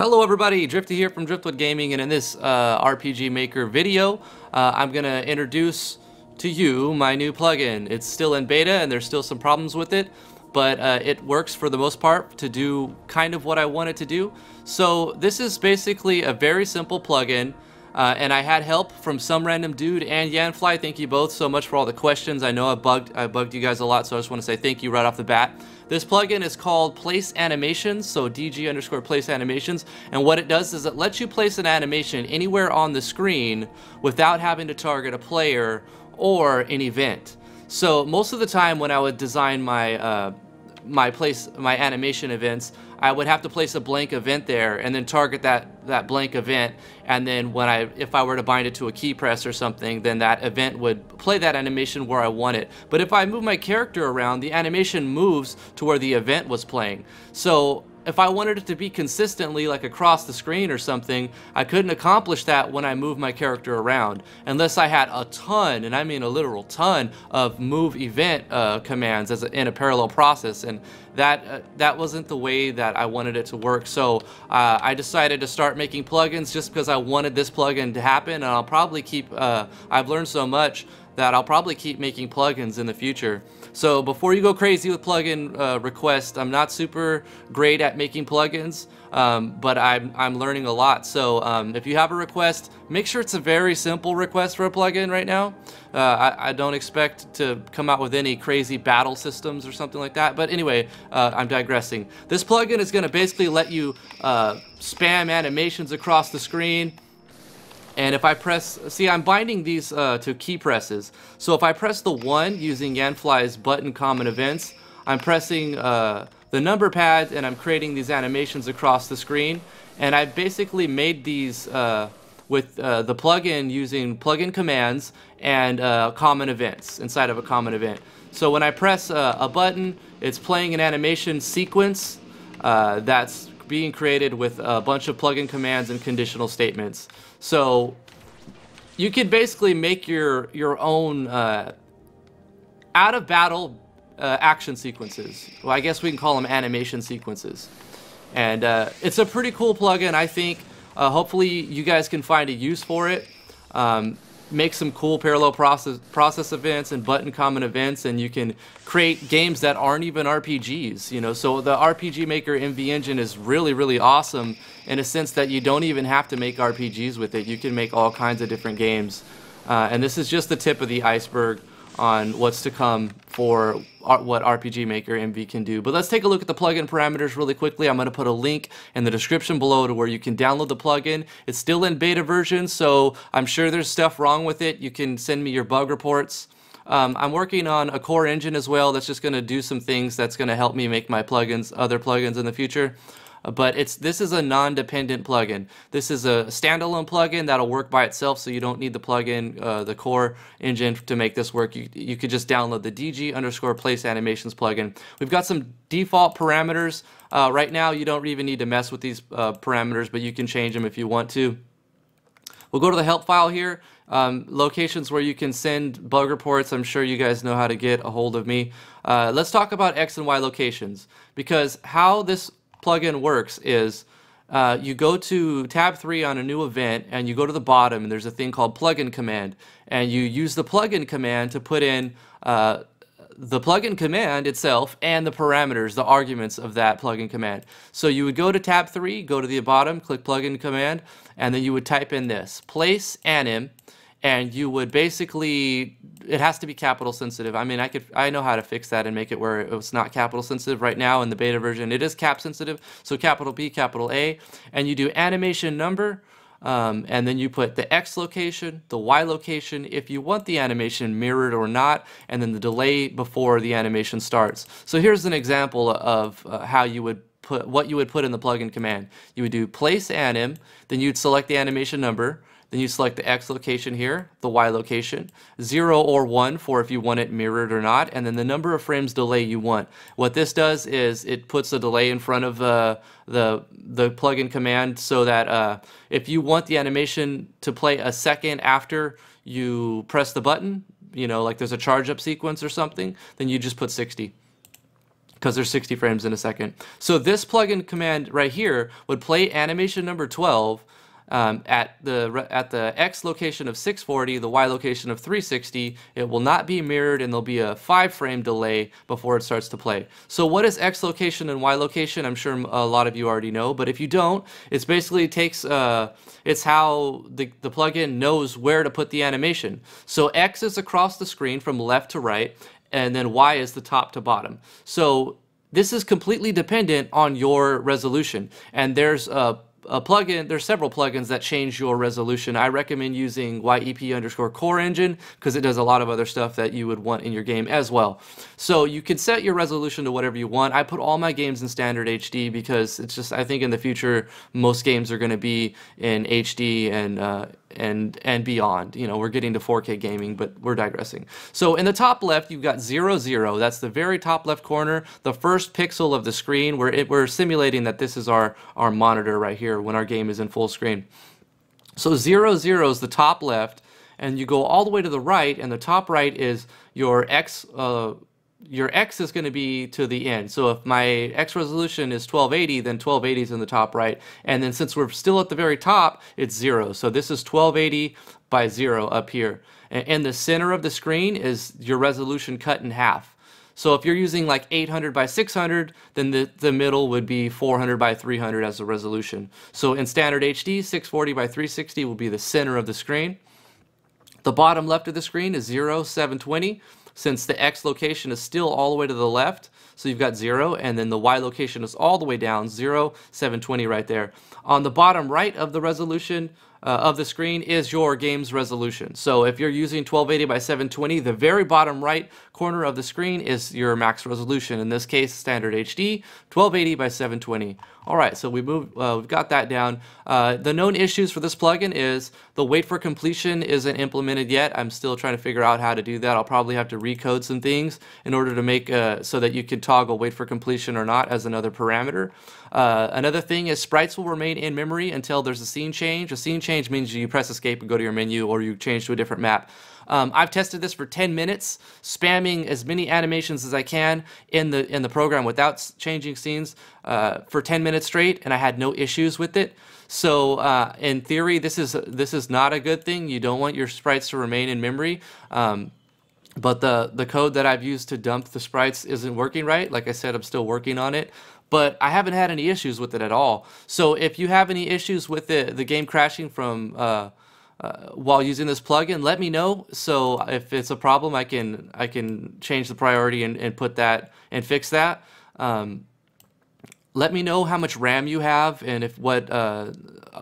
Hello everybody, Drifty here from Driftwood Gaming and in this uh, RPG Maker video uh, I'm going to introduce to you my new plugin. It's still in beta and there's still some problems with it but uh, it works for the most part to do kind of what I want it to do. So this is basically a very simple plugin uh, and I had help from some random dude and Yanfly. Thank you both so much for all the questions. I know I bugged I bugged you guys a lot, so I just want to say thank you right off the bat. This plugin is called Place Animations, so DG underscore Place Animations, and what it does is it lets you place an animation anywhere on the screen without having to target a player or an event. So most of the time when I would design my uh, my place my animation events I would have to place a blank event there and then target that that blank event. And then when I if I were to bind it to a key press or something then that event would play that animation where I want it. But if I move my character around the animation moves to where the event was playing. So if I wanted it to be consistently like across the screen or something, I couldn't accomplish that when I move my character around unless I had a ton, and I mean a literal ton, of move event uh, commands as a, in a parallel process, and that uh, that wasn't the way that I wanted it to work. So uh, I decided to start making plugins just because I wanted this plugin to happen, and I'll probably keep. Uh, I've learned so much that I'll probably keep making plugins in the future. So before you go crazy with plugin uh, requests, I'm not super great at making plugins, um, but I'm, I'm learning a lot. So um, if you have a request, make sure it's a very simple request for a plugin right now. Uh, I, I, don't expect to come out with any crazy battle systems or something like that. But anyway, uh, I'm digressing. This plugin is going to basically let you uh, spam animations across the screen. And if I press, see I'm binding these uh, to key presses. So if I press the 1 using Yanfly's button common events, I'm pressing uh, the number pad and I'm creating these animations across the screen. And I've basically made these uh, with uh, the plugin using plugin commands and uh, common events inside of a common event. So when I press uh, a button, it's playing an animation sequence that's being created with a bunch of plugin commands and conditional statements. So you can basically make your your own uh, out of battle uh, action sequences. Well, I guess we can call them animation sequences. And uh, it's a pretty cool plugin. I think uh, hopefully you guys can find a use for it. Um, make some cool parallel process process events and button common events and you can create games that aren't even RPGs you know? So the RPG Maker MV engine is really really awesome in a sense that you don't even have to make RPGs with it. You can make all kinds of different games. Uh, and this is just the tip of the iceberg on what's to come for what RPG Maker MV can do. But let's take a look at the plugin parameters really quickly. I'm going to put a link in the description below to where you can download the plugin. It's still in beta version, so I'm sure there's stuff wrong with it. You can send me your bug reports. Um, I'm working on a core engine as well that's just going to do some things that's going to help me make my plugins, other plugins in the future but it's this is a non-dependent plugin. This is a standalone plugin that'll work by itself, so you don't need the plugin, uh, the core engine to make this work. You, you could just download the DG underscore place animations plugin. We've got some default parameters. Uh, right now, you don't even need to mess with these uh, parameters, but you can change them if you want to. We'll go to the help file here. Um, locations where you can send bug reports. I'm sure you guys know how to get a hold of me. Uh, let's talk about X and Y locations because how this plugin works is uh, you go to tab 3 on a new event and you go to the bottom and there's a thing called plugin command and you use the plugin command to put in uh, the plugin command itself and the parameters, the arguments of that plugin command. So you would go to tab 3, go to the bottom, click plugin command, and then you would type in this, place anim, and you would basically it has to be capital sensitive. I mean, I could I know how to fix that and make it where it's not capital sensitive right now in the beta version. It is cap sensitive, so capital B, capital A, and you do animation number, um, and then you put the X location, the Y location, if you want the animation mirrored or not, and then the delay before the animation starts. So here's an example of uh, how you would put what you would put in the plugin command. You would do place anim, then you'd select the animation number, then you select the X location here, the Y location, 0 or 1 for if you want it mirrored or not, and then the number of frames delay you want. What this does is it puts a delay in front of uh, the, the plugin command so that uh, if you want the animation to play a second after you press the button, you know, like there's a charge up sequence or something, then you just put 60 because there's 60 frames in a second. So this plugin command right here would play animation number 12 um, at the at the X location of 640, the Y location of 360, it will not be mirrored and there'll be a five frame delay before it starts to play. So what is X location and Y location? I'm sure a lot of you already know, but if you don't, it's basically takes uh, it's how the, the plugin knows where to put the animation. So X is across the screen from left to right, and then Y is the top to bottom. So this is completely dependent on your resolution, and there's a a plugin, there's several plugins that change your resolution. I recommend using YEP underscore core engine because it does a lot of other stuff that you would want in your game as well. So you can set your resolution to whatever you want. I put all my games in standard HD because it's just, I think in the future, most games are going to be in HD and uh, and and beyond. You know, we're getting to 4K gaming, but we're digressing. So in the top left, you've got 0, 0. That's the very top left corner, the first pixel of the screen. Where it, we're simulating that this is our, our monitor right here when our game is in full screen. So 0, 0 is the top left, and you go all the way to the right, and the top right is your X uh, your X is going to be to the end. So if my X resolution is 1280, then 1280 is in the top right. And then since we're still at the very top, it's zero. So this is 1280 by zero up here. And the center of the screen is your resolution cut in half. So if you're using like 800 by 600, then the, the middle would be 400 by 300 as a resolution. So in standard HD, 640 by 360 will be the center of the screen. The bottom left of the screen is 0, 720 since the X location is still all the way to the left, so you've got 0, and then the Y location is all the way down, 0, 720 right there. On the bottom right of the resolution, uh, of the screen is your game's resolution. So if you're using 1280 by 720, the very bottom right corner of the screen is your max resolution. In this case, standard HD, 1280 by 720. All right, so we move, uh, we've got that down. Uh, the known issues for this plugin is the wait for completion isn't implemented yet. I'm still trying to figure out how to do that. I'll probably have to recode some things in order to make uh, so that you can toggle wait for completion or not as another parameter. Uh, another thing is sprites will remain in memory until there's a scene change. A scene change means you press escape and go to your menu or you change to a different map. Um, I've tested this for 10 minutes, spamming as many animations as I can in the in the program without changing scenes uh, for 10 minutes straight, and I had no issues with it. So uh, in theory, this is this is not a good thing. You don't want your sprites to remain in memory. Um, but the, the code that I've used to dump the sprites isn't working right. Like I said, I'm still working on it but I haven't had any issues with it at all. So if you have any issues with the, the game crashing from uh, uh, while using this plugin, let me know. So if it's a problem, I can I can change the priority and, and put that and fix that. Um, let me know how much RAM you have and if what uh,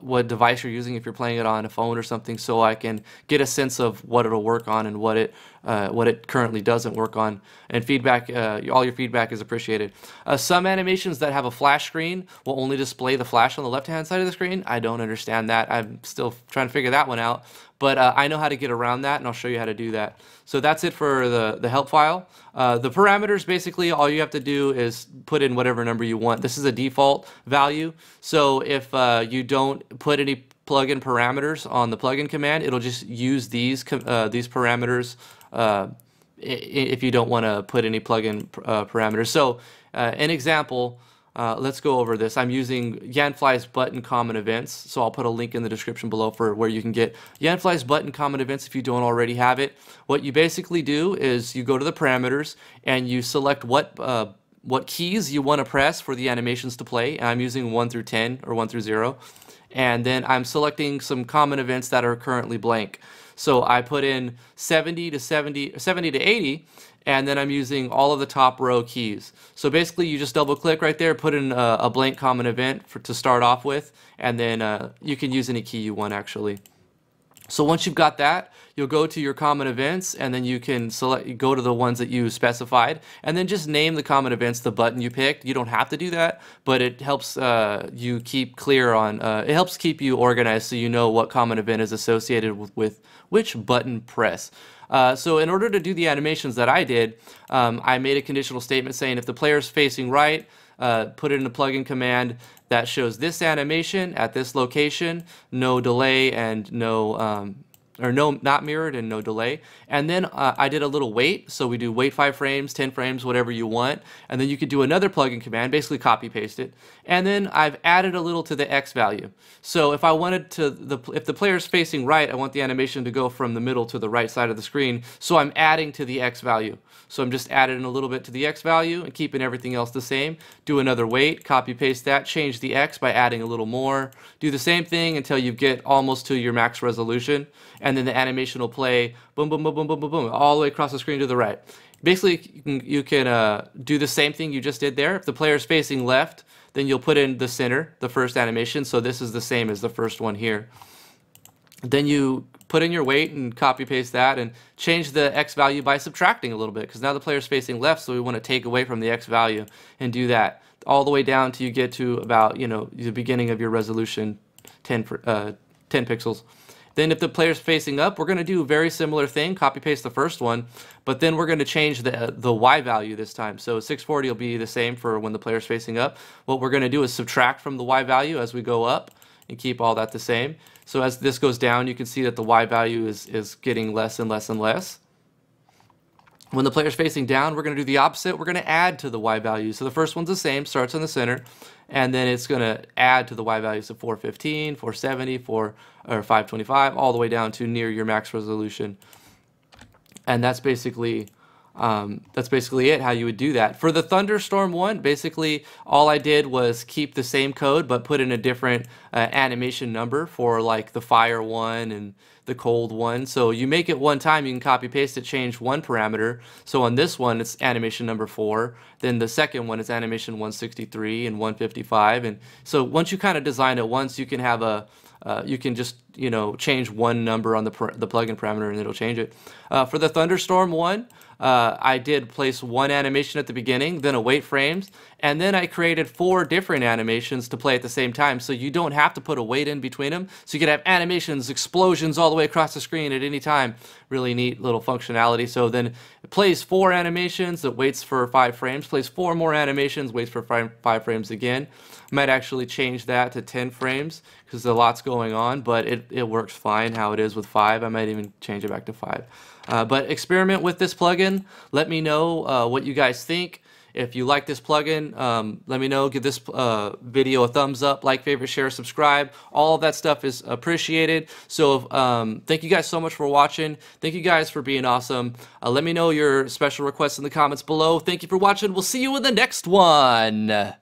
what device you're using if you're playing it on a phone or something so I can get a sense of what it'll work on and what it uh, what it currently doesn't work on. And feedback uh, all your feedback is appreciated. Uh, some animations that have a flash screen will only display the flash on the left hand side of the screen. I don't understand that. I'm still trying to figure that one out but uh, I know how to get around that and I'll show you how to do that. So that's it for the, the help file. Uh, the parameters, basically, all you have to do is put in whatever number you want. This is a default value. So if uh, you don't put any plugin parameters on the plugin command, it'll just use these, uh, these parameters uh, if you don't want to put any plugin uh, parameters. So an example, uh, let's go over this. I'm using Yanfly's button common events, so I'll put a link in the description below for where you can get Yanfly's button common events if you don't already have it. What you basically do is you go to the parameters and you select what uh, what keys you want to press for the animations to play. And I'm using 1 through 10 or 1 through 0. And then I'm selecting some common events that are currently blank. So I put in 70 to 70, 70 to 80, and then I'm using all of the top row keys. So basically you just double click right there, put in a, a blank common event for, to start off with, and then uh, you can use any key you want actually. So once you've got that, you'll go to your common events and then you can select go to the ones that you specified and then just name the common events the button you picked. You don't have to do that, but it helps uh, you keep clear on uh, it helps keep you organized so you know what common event is associated with, with which button press. Uh, so in order to do the animations that I did, um, I made a conditional statement saying if the player is facing right, uh, put it in a plugin command that shows this animation at this location, no delay and no um, or no, not mirrored and no delay. And then uh, I did a little wait. So we do wait five frames, 10 frames, whatever you want. And then you could do another plugin command, basically copy paste it. And then I've added a little to the X value. So if I wanted to, the if the player's facing right, I want the animation to go from the middle to the right side of the screen. So I'm adding to the X value. So I'm just adding a little bit to the X value and keeping everything else the same. Do another wait, copy paste that, change the X by adding a little more. Do the same thing until you get almost to your max resolution and then the animation will play boom, boom, boom, boom, boom, boom, boom, all the way across the screen to the right. Basically, you can, you can uh, do the same thing you just did there. If the player is facing left, then you'll put in the center, the first animation. So this is the same as the first one here. Then you put in your wait and copy paste that and change the x value by subtracting a little bit because now the player is facing left so we want to take away from the x value and do that all the way down till you get to about you know the beginning of your resolution 10, uh, 10 pixels. Then if the player's facing up, we're going to do a very similar thing, copy paste the first one, but then we're going to change the, the Y value this time. So 640 will be the same for when the player's facing up. What we're going to do is subtract from the Y value as we go up and keep all that the same. So as this goes down, you can see that the Y value is, is getting less and less and less. When the player's facing down, we're going to do the opposite. We're going to add to the Y value. So the first one's the same, starts in the center and then it's going to add to the y values of 415, 470, 4 or 525, all the way down to near your max resolution. And that's basically um, that's basically it, how you would do that. For the Thunderstorm one, basically all I did was keep the same code, but put in a different uh, animation number for like the fire one and the cold one. So you make it one time, you can copy paste it, change one parameter. So on this one, it's animation number four. Then the second one is animation 163 and 155. And so once you kind of design it once, you can have a, uh, you can just you know change one number on the the plugin parameter and it'll change it. Uh, for the Thunderstorm one, uh, I did place one animation at the beginning, then a wait frames, and then I created four different animations to play at the same time. So you don't have to put a wait in between them. So you can have animations, explosions all the way across the screen at any time. Really neat little functionality. So then it plays four animations, it waits for five frames, plays four more animations, waits for five, frames again. Might actually change that to 10 frames because there's a lot's going on, but it, it works fine how it is with five. I might even change it back to five. Uh, but experiment with this plugin. Let me know uh, what you guys think. If you like this plugin, um, let me know. Give this uh, video a thumbs up, like, favorite, share, subscribe. All of that stuff is appreciated. So um, thank you guys so much for watching. Thank you guys for being awesome. Uh, let me know your special requests in the comments below. Thank you for watching. We'll see you in the next one.